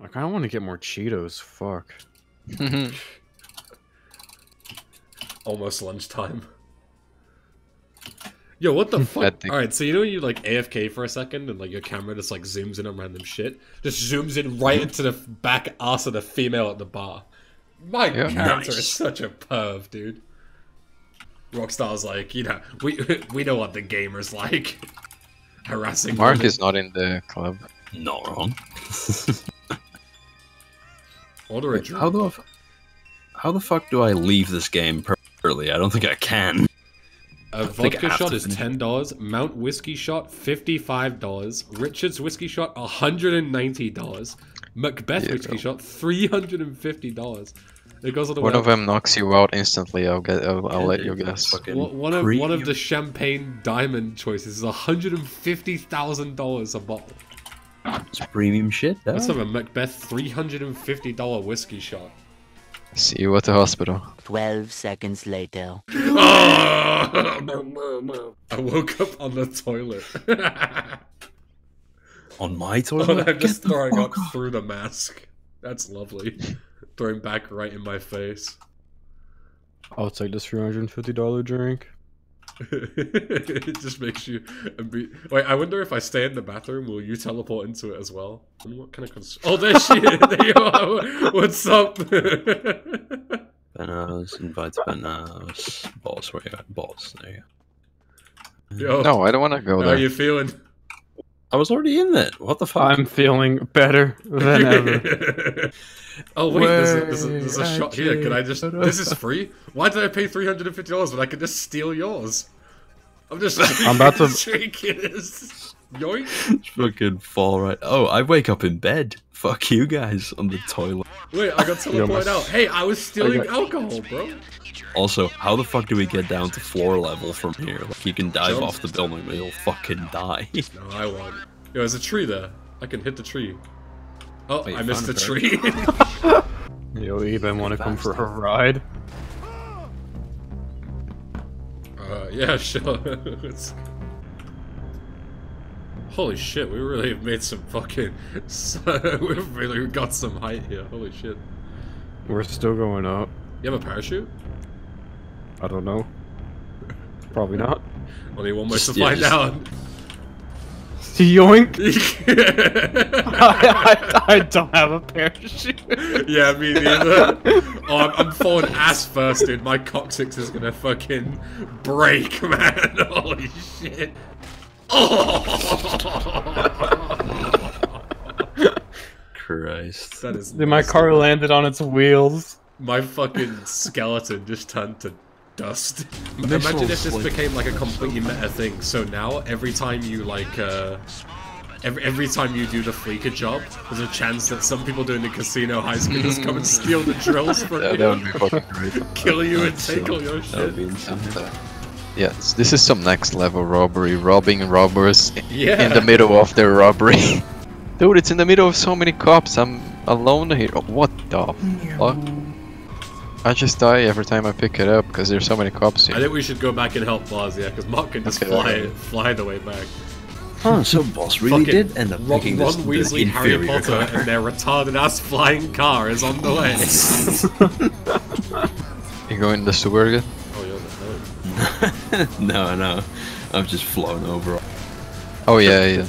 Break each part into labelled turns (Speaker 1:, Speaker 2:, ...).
Speaker 1: I kind of want to get more Cheetos. Fuck. Mm-hmm.
Speaker 2: Almost lunchtime. Yo, what the fuck? Alright, so you know when you like AFK for a second and like your camera just like zooms in on random shit? Just zooms in right mm-hmm. into the back ass of the female at the bar. My
Speaker 3: Yeah.
Speaker 2: character
Speaker 4: Nice.
Speaker 2: is such a perv, dude. Rockstar's like, you know, we we know what the gamer's like. Harassing
Speaker 3: Mark
Speaker 2: women.
Speaker 3: is not in the club.
Speaker 4: Not wrong.
Speaker 2: Order a drink.
Speaker 4: How the f- how the fuck do I leave this game early? I don't think I can.
Speaker 2: A
Speaker 4: think
Speaker 2: vodka shot is ten dollars. Mount whiskey shot fifty five dollars. Richard's whiskey shot hundred and ninety dollars. Macbeth
Speaker 3: Yeah,
Speaker 2: whiskey shot three hundred and fifty dollars. It goes on the
Speaker 3: One
Speaker 2: web.
Speaker 3: of them knocks you out instantly. I'll get. I'll, I'll let you guess.
Speaker 2: One one of one of the champagne diamond choices is hundred and fifty thousand dollars a bottle.
Speaker 4: It's premium shit. though.
Speaker 2: Let's have a Macbeth three hundred and fifty dollar whiskey shot.
Speaker 3: See you at the hospital.
Speaker 5: 12 seconds later. Ah!
Speaker 2: I woke up on the toilet.
Speaker 4: on my toilet.
Speaker 2: Oh, I'm just
Speaker 4: the
Speaker 2: throwing up
Speaker 4: off.
Speaker 2: through the mask. That's lovely. throwing back right in my face.
Speaker 1: Oh, I'll take this $350 drink.
Speaker 2: it just makes you. Be- Wait, I wonder if I stay in the bathroom, will you teleport into it as well? And what kind of? Cons- oh, there she is. There you are. What's up?
Speaker 4: Benos, invite Benos. Bosz, where you at? Bosz, there you
Speaker 2: Yo,
Speaker 3: No, I don't want to go there.
Speaker 2: how
Speaker 3: there.
Speaker 2: you feeling?
Speaker 4: I was already in it. What the fuck?
Speaker 1: I'm feeling better than ever.
Speaker 2: oh wait, there's a, there's a, there's a shot here. Can I just? This is free. Why did I pay three hundred and fifty dollars when I could just steal yours? I'm just.
Speaker 1: I'm about to-.
Speaker 2: Yoink.
Speaker 4: fucking fall right. Oh, I wake up in bed. Fuck you guys on the toilet.
Speaker 2: Wait, I got
Speaker 1: Yo, my-
Speaker 2: teleported out. Hey, I was stealing
Speaker 1: I got-
Speaker 2: alcohol, bro.
Speaker 4: Also, how the fuck do we get down to floor level from here? Like, you can dive
Speaker 2: Jump.
Speaker 4: off the building, but you'll fucking die.
Speaker 2: No, I won't. Yo, there's a tree there. I can hit the tree. Oh,
Speaker 4: Wait,
Speaker 2: I missed the
Speaker 4: found
Speaker 2: tree.
Speaker 1: Yo, even want to come for a ride?
Speaker 2: uh, yeah, sure. It's- Holy shit, we really have made some fucking. We've really got some height here. Holy shit.
Speaker 1: We're still going up.
Speaker 2: You have a parachute?
Speaker 1: I don't know. Probably not.
Speaker 2: Only one way
Speaker 4: Just-
Speaker 2: to
Speaker 4: yeah,
Speaker 2: find
Speaker 4: just-
Speaker 2: out.
Speaker 1: Yoink! I, I, I don't have a parachute.
Speaker 2: Yeah, me neither. Oh, I'm, I'm falling ass first, dude. My coccyx is gonna fucking break, man. Holy shit. Oh!
Speaker 4: Christ.
Speaker 2: that is.
Speaker 1: Then my car landed on its wheels.
Speaker 2: My fucking skeleton just turned to dust. Imagine if this became like a completely meta thing. So now every time you like uh every every time you do the Fleeca job, there's a chance that some people doing the casino heist can just come and steal the drills from
Speaker 3: Yeah,
Speaker 2: you,
Speaker 3: that would be fucking great.
Speaker 2: kill you and take
Speaker 4: so-
Speaker 2: all your
Speaker 4: That would
Speaker 2: shit.
Speaker 4: be insane.
Speaker 3: Yes, this is some next level robbery. Robbing robbers
Speaker 2: Yeah.
Speaker 3: in the middle of their robbery. Dude, it's in the middle of so many cops. I'm alone here. Oh, What the fuck? I just die every time I pick it up because there's so many cops here.
Speaker 2: I think we should go back and help Bosz, yeah, because Mark can just
Speaker 3: Okay,
Speaker 2: fly
Speaker 3: okay.
Speaker 2: fly the way back.
Speaker 4: Huh, so Bosz really
Speaker 2: Fucking
Speaker 4: did end up
Speaker 2: Ron,
Speaker 4: picking
Speaker 2: Ron
Speaker 4: this
Speaker 2: Weasley, Harry Potter,
Speaker 4: car.
Speaker 2: and their retarded ass flying car is on the way.
Speaker 3: You going to the sewer again?
Speaker 2: You're
Speaker 4: no, no. I've just flown over.
Speaker 3: Oh yeah, yeah.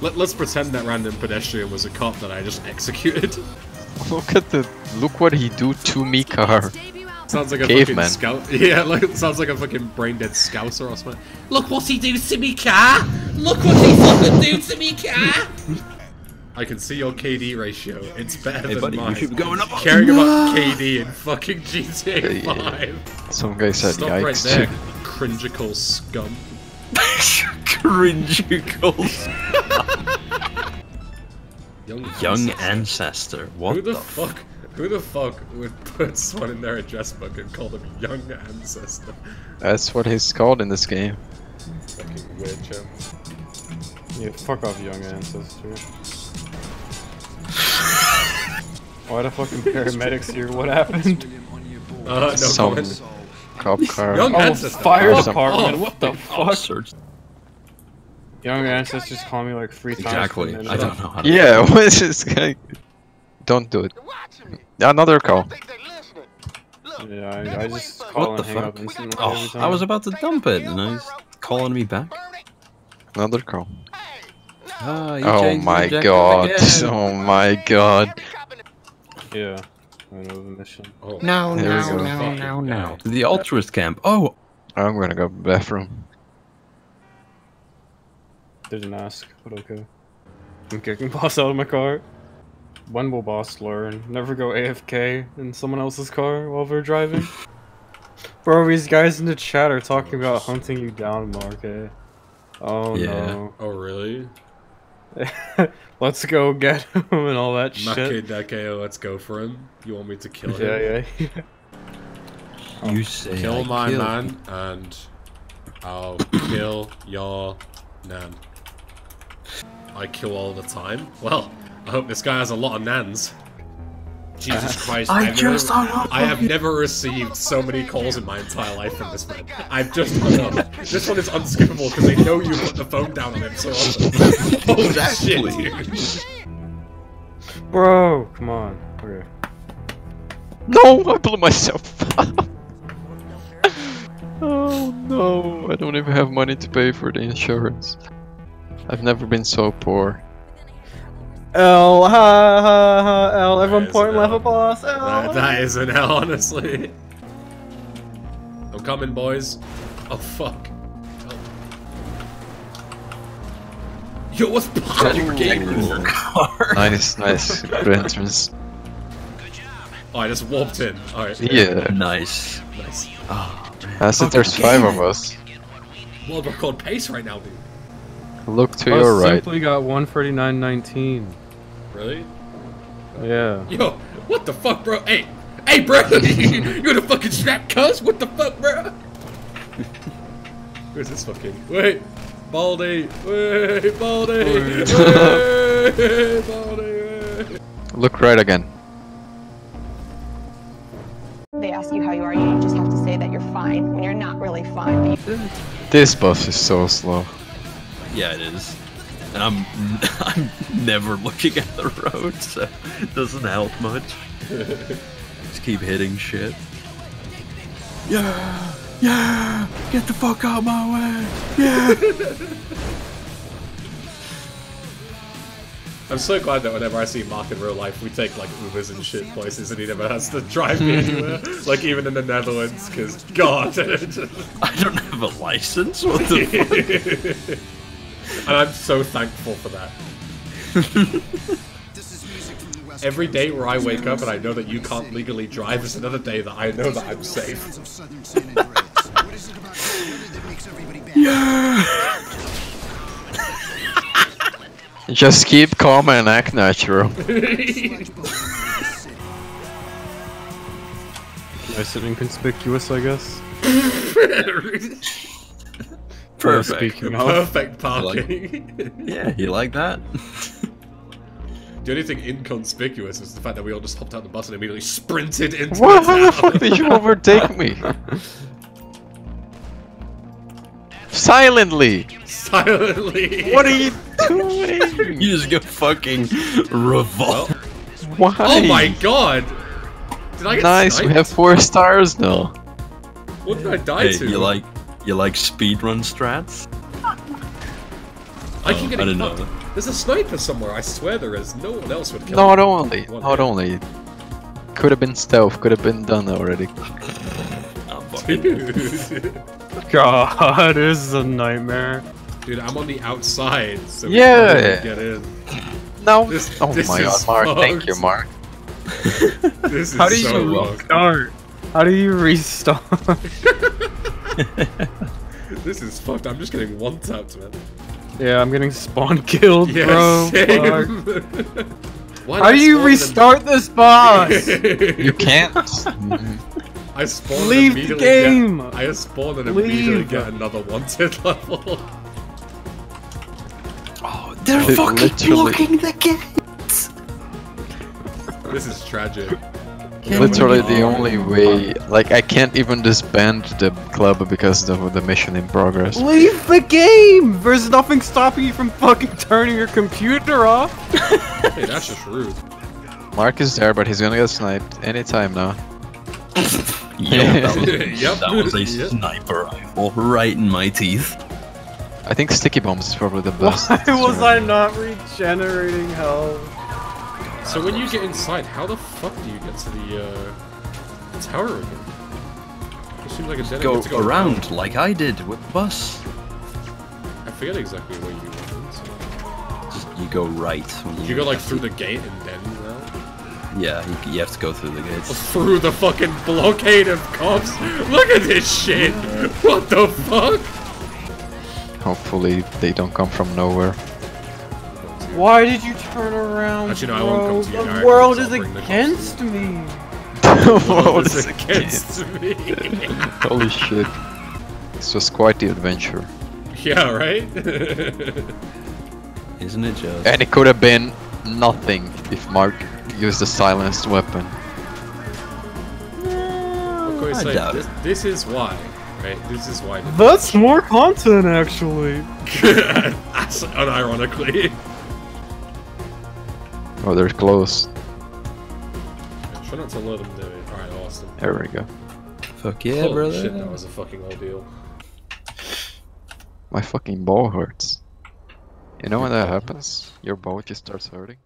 Speaker 2: Let, let's pretend that random pedestrian was a cop that I just executed.
Speaker 3: Look at the look what he do to me car.
Speaker 2: Sounds like a
Speaker 3: Caveman.
Speaker 2: fucking scout. Yeah, like sounds like a fucking brain dead scouser or something. Look what he do to me car! Look what he fucking do to me car! I can see your KD ratio. It's better
Speaker 4: Hey
Speaker 2: than
Speaker 4: buddy,
Speaker 2: mine.
Speaker 4: you should be going up.
Speaker 2: Caring about KD in fucking GTA
Speaker 3: Yeah.
Speaker 2: 5.
Speaker 3: Some guy said
Speaker 2: Stop right
Speaker 3: yikes.
Speaker 2: there, cringical scum.
Speaker 4: Cringicles.
Speaker 2: Young,
Speaker 4: Yung
Speaker 2: Ancestor.
Speaker 4: ancestor. What
Speaker 2: Who the,
Speaker 4: the
Speaker 2: fuck? Who the fuck would put someone in their address book and call them Yung Ancestor?
Speaker 3: That's what he's called in this game.
Speaker 2: Fucking weird, Joe.
Speaker 1: Yeah, fuck off, Yung Ancestor. Why the fucking paramedics here? What happened?
Speaker 2: Uh, no
Speaker 3: Some
Speaker 2: comment.
Speaker 3: cop car.
Speaker 2: Young
Speaker 1: Oh,
Speaker 2: ancestor.
Speaker 1: fire
Speaker 2: Fuck
Speaker 1: department.
Speaker 2: off.
Speaker 1: What the fuck?
Speaker 4: Officers.
Speaker 1: Yung Ancestors call me like three times.
Speaker 4: Exactly. I don't know how to.
Speaker 3: Yeah, what is this guy? don't do it. Another call.
Speaker 1: Yeah, I, I just call
Speaker 4: What the
Speaker 1: and hang up
Speaker 4: fuck?
Speaker 1: instantly
Speaker 4: Oh. I was about to dump it, and he's calling me back.
Speaker 3: Another call.
Speaker 4: Ah,
Speaker 3: Oh my god.
Speaker 4: again.
Speaker 3: Oh my god.
Speaker 1: Yeah. I mission.
Speaker 2: Oh,
Speaker 6: No,
Speaker 3: There we
Speaker 6: no, no, no, no.
Speaker 4: The altruist camp. Oh,
Speaker 3: I'm gonna go to the bathroom.
Speaker 1: Didn't ask, but okay. I'm kicking Bosz out of my car. When will Bosz learn? Never go AFK in someone else's car while they're driving? Bro, these guys in the chat are talking about hunting you down, Mark. eh? Oh
Speaker 4: Yeah.
Speaker 2: oh really?
Speaker 1: Let's go get him and all that shit.
Speaker 2: Make Dakeo, let's go for him. You want me to kill him?
Speaker 1: Yeah, yeah, yeah.
Speaker 4: you say
Speaker 2: Kill
Speaker 4: I
Speaker 2: my
Speaker 4: killed-
Speaker 2: man, and I'll kill your nan. I kill all the time. Well, I hope this guy has a lot of nans. Jesus uh-huh. Christ!
Speaker 4: I
Speaker 2: I've
Speaker 4: just
Speaker 2: never,
Speaker 4: hung up
Speaker 2: I have never received so many calls in my entire life from this man. I've just hung up. This one is unskippable because they know you put the phone down on him so often. Holy
Speaker 4: Exactly.
Speaker 2: shit, dude.
Speaker 1: Bro, come on. Okay.
Speaker 3: No, I blew myself. oh no, I don't even have money to pay for the insurance. I've never been so poor.
Speaker 1: L, ha, ha, ha, L, everyone
Speaker 2: is
Speaker 1: point
Speaker 2: an
Speaker 1: left
Speaker 2: L.
Speaker 1: a boss, L.
Speaker 2: That, that is an L, honestly. I'm coming, boys. Oh, fuck. Oh. Yo, what's popping?
Speaker 3: Nice, nice. Good entrance.
Speaker 2: Oh, I just warped in. Alright.
Speaker 3: Yeah.
Speaker 4: Nice.
Speaker 2: Nice.
Speaker 3: I said there's five of us.
Speaker 2: World record pace right now, dude.
Speaker 3: Look to
Speaker 1: Us
Speaker 3: your right.
Speaker 1: simply got 139.19.
Speaker 2: Really?
Speaker 1: Yeah.
Speaker 2: Yo, what the fuck, bro? Hey, hey, bro! You're the fucking strap cuz? What the fuck, bro? Who's this fucking? Wait, Baldy! Wait, Baldy! Wait, Baldy! Wait.
Speaker 3: Look right again.
Speaker 7: They ask you how you are, you just have to say that you're fine when you're not really fine.
Speaker 3: This bus is so slow.
Speaker 4: Yeah, it is. And I'm I'm never looking at the road, so it doesn't help much. Just keep hitting shit. Yeah, yeah, get the fuck out of my way. Yeah.
Speaker 2: I'm so glad that whenever I see Mark in real life, we take like Ubers and shit places, and he never has to drive me anywhere. like even in the Netherlands, because God.
Speaker 4: I don't have a license. What the fuck?
Speaker 2: And I'm so thankful for that. Every day where I wake up and I know that you can't legally drive is another day that I know that I'm safe.
Speaker 3: Just keep calm and act natural.
Speaker 1: Nice and inconspicuous, I guess.
Speaker 4: Perfect.
Speaker 1: Speaking of.
Speaker 2: Perfect parking.
Speaker 4: Yeah, you like that?
Speaker 2: the only thing inconspicuous is the fact that we all just hopped out the bus and immediately sprinted into
Speaker 3: What?
Speaker 2: the
Speaker 3: How the fuck did you overtake me? Silently!
Speaker 2: Silently.
Speaker 3: What are you doing?
Speaker 4: You just go fucking revolt.
Speaker 3: Why?
Speaker 2: Oh my god! Did I get
Speaker 3: Nice, we have four stars now.
Speaker 2: What did I die
Speaker 4: Hey,
Speaker 2: to?
Speaker 4: you like you like speedrun strats?
Speaker 2: I keep
Speaker 4: Oh, I
Speaker 2: getting
Speaker 4: didn't know
Speaker 2: There's a sniper somewhere. I swear there is. No one else would kill
Speaker 3: Not
Speaker 2: me.
Speaker 3: only, not only. Could have been stealth, could have been done already.
Speaker 4: Oh,
Speaker 2: Dude.
Speaker 1: God, this is a nightmare.
Speaker 2: Dude, I'm on the outside, so we
Speaker 3: Yeah.
Speaker 2: can't get in.
Speaker 3: No!
Speaker 2: This-
Speaker 3: oh
Speaker 2: this
Speaker 3: my god, Mark, thank you. Mark.
Speaker 2: This is
Speaker 1: How do you
Speaker 2: so wrong.
Speaker 1: restart? How do you restart?
Speaker 2: This is fucked. I'm just getting one tapped, man.
Speaker 1: yeah, I'm getting spawn killed,
Speaker 2: Yeah,
Speaker 1: bro.
Speaker 2: same. Why
Speaker 1: How do you
Speaker 2: spawn
Speaker 1: restart this boss?
Speaker 3: You can't!
Speaker 2: I spawned and
Speaker 1: Leave the
Speaker 2: immediately
Speaker 1: game.
Speaker 2: Get, I spawned and
Speaker 1: Leave.
Speaker 2: immediately get another wanted level.
Speaker 4: Oh, they're
Speaker 3: Li-
Speaker 4: fucking
Speaker 3: literally.
Speaker 4: blocking the gate.
Speaker 2: this is tragic.
Speaker 3: Literally the only way, like I can't even disband the club because of the mission in progress.
Speaker 1: Leave the game! There's nothing stopping you from fucking turning your computer off.
Speaker 2: Hey, that's just rude.
Speaker 3: Mark is there, but he's gonna get sniped anytime now.
Speaker 4: Yo, that was,
Speaker 2: Yep.
Speaker 4: that was a
Speaker 2: Yep.
Speaker 4: sniper rifle right in my teeth.
Speaker 3: I think sticky bombs is probably the best.
Speaker 1: Why was I
Speaker 3: sword.
Speaker 1: not regenerating health?
Speaker 2: So when you get inside, how the fuck do you get to the, uh, the tower again? It seems like a dead
Speaker 4: Go,
Speaker 2: to go
Speaker 4: around like I did with the bus.
Speaker 2: I forget exactly where you went. So.
Speaker 4: Just you go right when you.
Speaker 2: You go like through the gate and then out?
Speaker 4: Yeah, you, you have to go through the gates.
Speaker 2: Through the fucking blockade of cops? Look at this shit! What the fuck?
Speaker 3: Hopefully they don't come from nowhere.
Speaker 1: Why did you turn around,
Speaker 2: Actually, no, I won't come to you,
Speaker 1: the
Speaker 2: Eric,
Speaker 1: world is
Speaker 2: I'll bring the cops
Speaker 1: against me.
Speaker 2: What
Speaker 3: What
Speaker 2: is
Speaker 3: is
Speaker 2: against me?
Speaker 3: Holy shit. This was quite the adventure.
Speaker 2: yeah, right?
Speaker 4: Isn't it just?
Speaker 3: And it could have been nothing if Mark used a silenced weapon.
Speaker 2: What can we
Speaker 4: I
Speaker 2: say?
Speaker 4: doubt
Speaker 2: This, this is why, right? This is why.
Speaker 1: That's more content, actually.
Speaker 2: Unironically.
Speaker 3: Oh, they're close.
Speaker 2: Try not to let them do it. Alright, Austin.
Speaker 3: There we go.
Speaker 4: Fuck yeah,
Speaker 2: Holy
Speaker 4: brother.
Speaker 2: shit, that was a fucking ordeal.
Speaker 3: My fucking ball hurts. You know when that happens? Your bow just starts hurting?